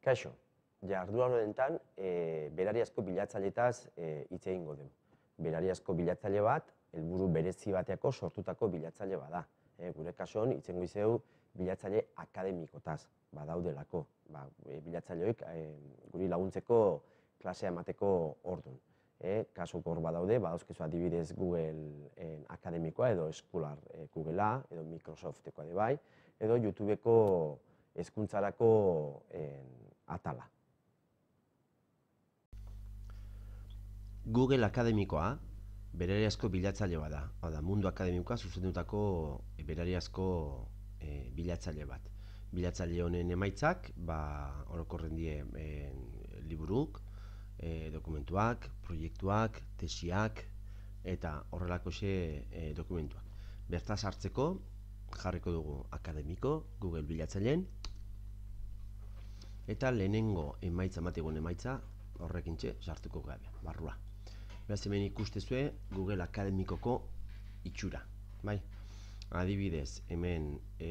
Kaixo, jardua honetan e, berariazko bilatzailetaz e, hitz egingo dugu. Berariazko bilatzaile bat, helburu berezi bateako sortutako bilatzaile bada. E, gure kasuan hitzengo izeu bilatzaile akademikotaz badaudelako. Ba, bilatzaileoik e, guri laguntzeko klasea emateko ordun. E, kasu hor badaude, badauzkezu adibidez Google en, akademikoa edo eskular e, Googlea edo Microsofteko ere bai, edo YouTubeko hezkuntzarako atala. Google Akademikoa berariazko bilatzaile bada. Hau da, mundu akademikoa zuzendutako e, berariazko e, bilatzaile bat. Bilatzaile honen emaitzak, ba, orokorren die e, liburuk, e, dokumentuak, proiektuak, tesiak eta horrelako xe e, dokumentuak. Bertaz hartzeko jarriko dugu akademiko Google bilatzaileen eta lehenengo emaitza mategun emaitza horrekin txe sartuko gabe, barrua. Beraz hemen ikustezue Google Akademikoko itxura, bai? Adibidez, hemen e,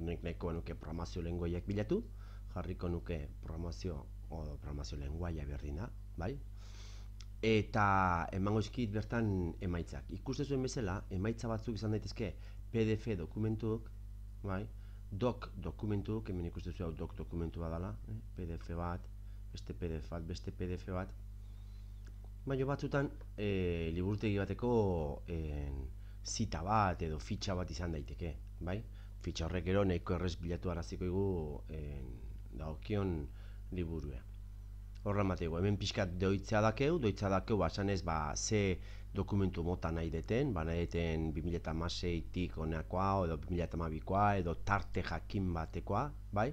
nahiko nuke programazio lenguaiak bilatu, jarriko nuke programazio o programazio lenguaia berdina, bai? Eta emango eskit bertan emaitzak. Ikuste zuen bezala, emaitza batzuk izan daitezke PDF dokumentuk, bai? Doc dokumentuk, hemen ikuste zuen doc dokumentu badala, eh? PDF bat, beste PDF bat, beste PDF bat. Baina batzutan, e, liburtegi bateko e, zita bat edo fitxa bat izan daiteke, bai? Fitxa horrek ero nahiko errez bilatu araziko igu e, daokion liburua. Horra matego, hemen pixkat doitzea dakeu, doitzea dakeu, basan ez, ba, ze dokumentu mota nahi deten, ba, nahi deten 2006-tik honeakoa, edo 2008koa, edo tarte jakin batekoa, bai?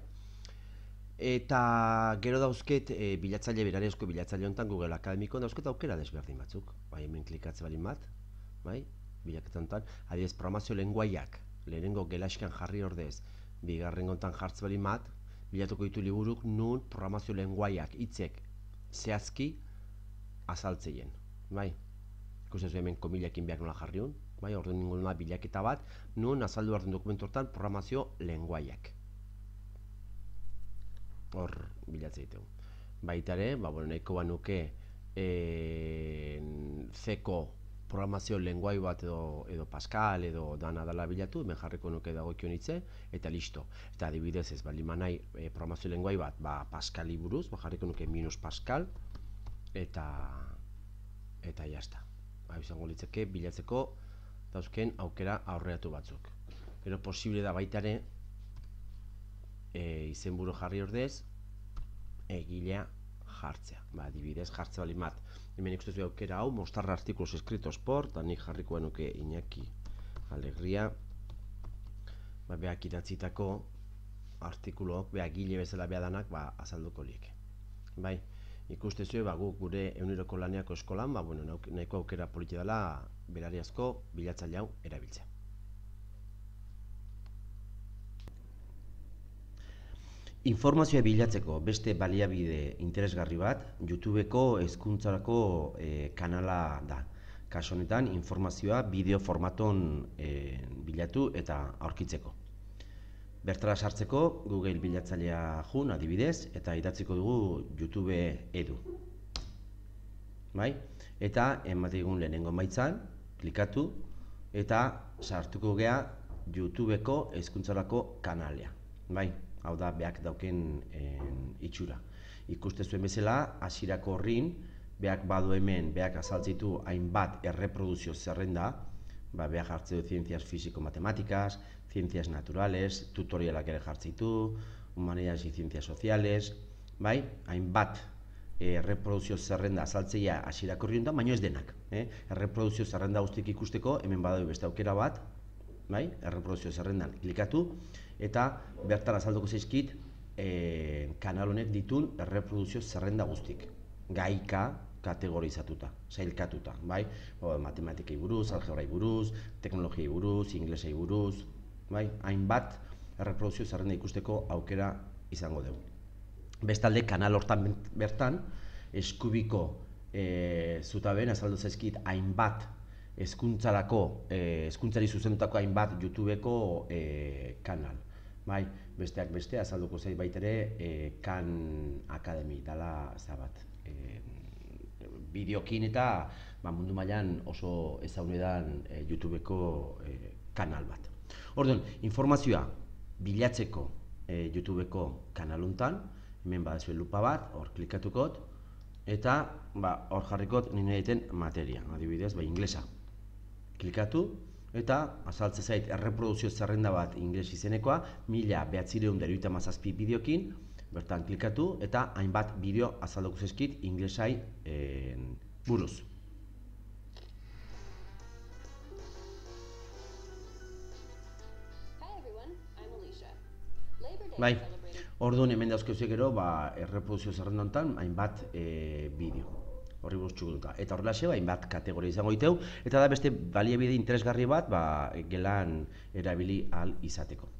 Eta gero dauzket e, bilatzaile, berarezko bilatzaile honetan Google Akademiko, dauzket aukera desberdin batzuk, bai, hemen klikatze balin bat, bai? Bilaketan honetan, adiez, programazio lenguaiak, lehenengo gelaskan jarri ordez, bigarren honetan jartz balin bat, bilatuko ditu liburuk nun programazio lenguaiak hitzek zehazki azaltzeien, bai? Ikusten zu hemen komilekin behar nola jarriun, bai? Ordu ninguna bilaketa bat, nun azaldu behar dokumentu hortan programazio lenguaiak. Hor bilatzea ditu. Baita ere, ba, bueno, nahiko banuke e, zeko programazio lenguai bat edo, edo Pascal edo dana dala bilatu, hemen jarriko nuke dago hitze eta listo. Eta adibidez ez bali manai e, programazio lenguai bat, ba Pascali buruz, ba jarriko nuke minus Pascal eta eta jazta. Ba, izango litzeke bilatzeko dauzken aukera aurreatu batzuk. Pero posible da baita ere e, izenburu jarri ordez egilea jartzea. Ba, adibidez jartze bali mat hemen ikusten aukera hau, mostrar artikulos escritos por, eta nik jarriko nuke Iñaki Alegria, ba, behak idatzitako artikulok, behak gile bezala beha danak, ba, azalduko lieke. Bai, ikuste zuen, ba, guk gure euniroko laneako eskolan, ba, bueno, nahiko aukera politi dela, berariazko bilatzaile hau erabiltzea. Informazioa bilatzeko beste baliabide interesgarri bat, YouTubeko hezkuntzarako e, kanala da. Kaso honetan, informazioa bideo formaton e, bilatu eta aurkitzeko. Bertara sartzeko, Google bilatzailea jun adibidez, eta idatziko dugu YouTube edu. Bai? Eta, emategun lehenengo maitzan, klikatu, eta sartuko gea YouTubeko hezkuntzarako kanalea. Bai? Hau da beak dauken en, itxura. Ikuste zuen bezala, hasirako horrin, beak badu hemen, beak azaltzitu hainbat erreproduzio zerrenda, ba, beak jartze du zientzias fiziko-matematikaz, zientzias naturales, tutorialak ere jartzitu, humanidades y zientzias sociales, bai, hainbat eh, erreproduzio zerrenda azaltzeia hasirako horrin da, baino ez denak. Eh? Erreproduzio zerrenda guztik ikusteko, hemen badu beste aukera bat, bai, erreproduzio zerrendan klikatu, eta bertan azalduko zaizkit e, kanal honek ditun erreproduzio zerrenda guztik. Gaika kategorizatuta, sailkatuta, bai? O, matematikai buruz, algebrai buruz, teknologiai buruz, inglesai buruz, bai? Hainbat erreproduzio zerrenda ikusteko aukera izango dugu. Bestalde, kanal hortan bertan, eskubiko e, zutaben azaldu zaizkit hainbat hezkuntzarako, hezkuntzari zuzendutako hainbat YouTubeko e, kanal Bai, besteak beste azalduko zait baitere e, Kan Academy dala zabat. E, bideokin eta ba, mundu mailan oso ezaunedan e, YouTubeko e, kanal bat. Orduan, informazioa bilatzeko e, YouTubeko kanaluntan, hemen badazue lupa bat, hor klikatukot, eta ba, hor jarrikot nire egiten materia, adibidez, ba, inglesa. Klikatu, eta azaltze zait erreproduzio zerrenda bat ingles izenekoa, mila behatzireun deruita mazazpi bideokin, bertan klikatu eta hainbat bideo azalduko zeskit inglesai e, buruz. Bai, orduan hemen dauzkeuzek gero, ba, erreproduzio zerrenda honetan hainbat e, bideo horri buruz Eta horrela xe, hainbat kategoria izango diteu, eta da beste baliabide interesgarri bat, ba, gelan erabili al izateko.